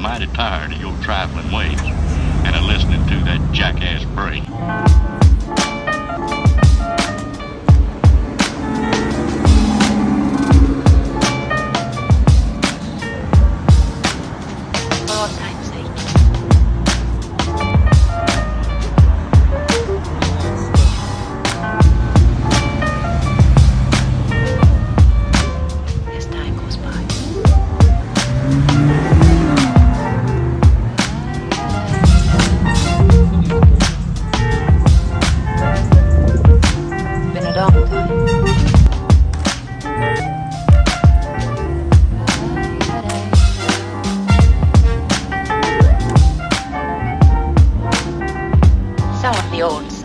mighty tired of your trifling ways and of listening to that jackass Bray. Of the old